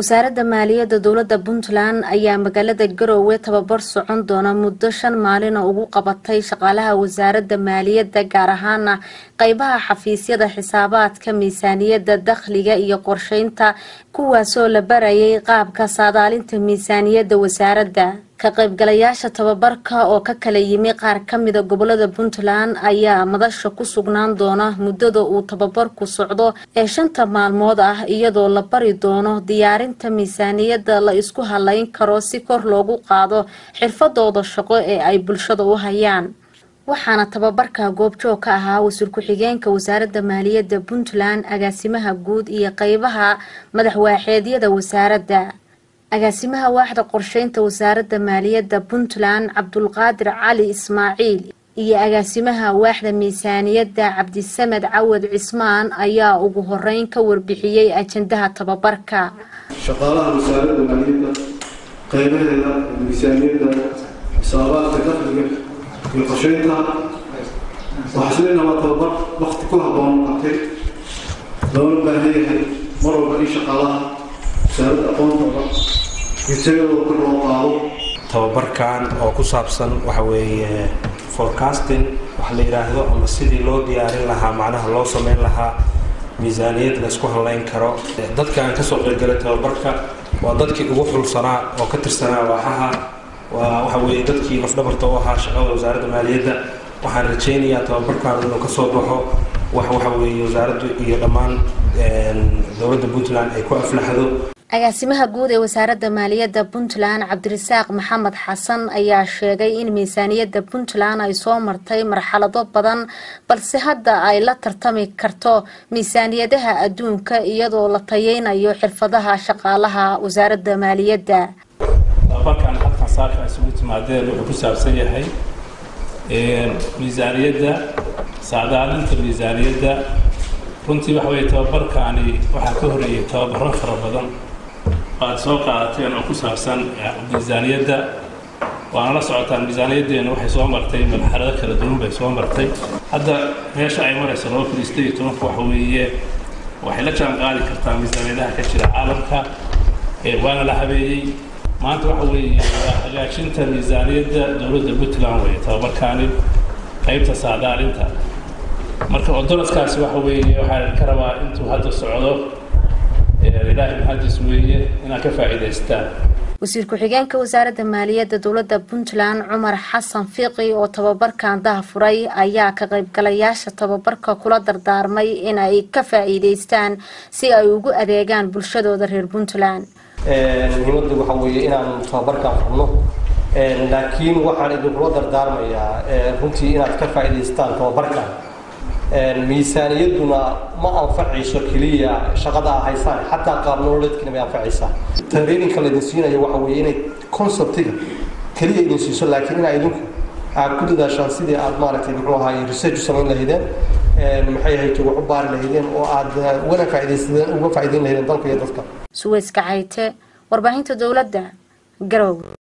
wasaaradda maaliyadda dowladda puntland ayaa magaalada garowe tababar socon doona muddo shan maalina ugu qabatay shaqaalaha wasaaradda maaliyadda gaar ahaana qeybaha xafiisyada xisaabaadka miisaaniyadda dakhliga iyo qorsheynta kuwaasoo la barayay qaabka saadaalinta miisaaniyadda wasaaradda ka qaybgalayaasha tababarka oo ka kala yimi qaar kamida gobollada puntland ayaa madasha ku sugnaan doona muddada uu tababarku socdo ee shanta maalmood ah iyadoo la bari doono diyaarinta miisaaniyadda la isku halayn karo si kor loogu qaado xirfadooda shaqo ee ay bulshada u hayaan. Waxaana tababarka goobjoog ka ahaa wasiir ku-xigeenka wasaaradda maaliyadda puntland agaasimaha guud iyo qeybaha madaxwaaxeedyada wasaaradda agaasimaha waaxda qorsheynta wasaaradda maaliyadda puntland cabdulqaadir cali ismaaciil iyo agaasimaha waaxda miisaaniyadda cabdisamed cawad cismaan ayaa ugu horeyn ka warbixiyey ajandaha tababarka. Shaqaalaha wasaaradda maaliyadda qeybaheeda miisaaniyadda xisaabaadka dakhliga iyo qorsheynta waxaa isleena waa tababar wakti ku habboon qabtay loona baahan yahay mar walba in shaqaalaha wasaaradda aqoontooda iyo tayadooda kor loo qaado tababarkan oo ku saabsan waxa weeye forecasting. Waxa la yidhaahdo ama sidii loo diyaarin lahaa macnaha loo sameyn lahaa miisaaniyad la isku halayn karo. Dadkaan ka soo qaybgalay tababarka waa dadkii ugu xulsanaa oo ka tirsanaa waaxaha. Waa waxa weeye dadkii lafdhabarta u ahaa shaqada wasaaradda maaliyadda. Waxaan rajaynayaa tababarkan inuu ka soo baxo. Wax waxa weeye wasaaraddu iyo dhammaan dowladda puntland ay ku aflaxdo agaasimaha guud ee wasaaradda maaliyadda puntland cabdirasaaq maxamed xasan ayaa sheegay in miisaaniyadda puntland ay soo martay marxalado badan balse hadda ay la tartami karto miisaaniyadaha adduunka iyadoo la tayeynayo xirfadaha shaqaalaha wasaaradda maaliyadda. Tababarkan halkan saaka isugu timaadeen wuxuu ku saabsan yahay miisaaniyadda sacdaalinta miisaaniyadda. Runtii waxa weye tababarkaani waxaa ka horeeyay tababaro fara badan aad soo qaadateen oo ku saabsan miisaaniyadda. Waana la socotaan miisaaniyaddeena waxay soo martay marxalado kala duwan bay soo martay. Hadda meesha ay marayso laba kun iyo sideed iyo tobanka waxa weeye waxay la jaan kartaa miisaaniyadaha ka jira caalamka waana la habeeyey. Maanta waxa weeye waa hagaajinta miisaaniyadda dowladda puntland weye tababarkaani qaybta saadaalinta marka odolaskaasi waxa weeye waxaa ka rabaa intuu hadda socdo ilaahay maxadis weeye inaad ka faa'iidaystaan wasiir ku-xigeenka wasaaradda maaliyadda dowladda puntland cumar xasan fiiqi oo tababarkan dahafuray ayaa ka qaybgalayaasha tababarka kula dardaarmay in ay ka faa'iidaystaan si ay ugu adeegaan bulshadooda reer puntland muhiimadda waxa weeye inaan tababarkan furno laakiin waxaan idinkula dardaarmayaa runtii inaad ka faa'iidaystaan tababarkan miisaaniyadduna ma anfacayso keliya shaqada a haysaan xataa qaab nololeedkiina bay anfacaysaa traininka laydin siinayo waxa weeye inay conceptiga keliya idin siiso laakiin inaa idinku aad ku dadaashaan sidii aad maaragtay muxuu ahaay research u samayn lahaydeen maxay ahayd wax u baari lahaydeen oo aad wana faa'iidaysadeen uga faa'iidayn lahaydeen dalka iyo dadka. Suweyska cayte warbaahinta dowladda garow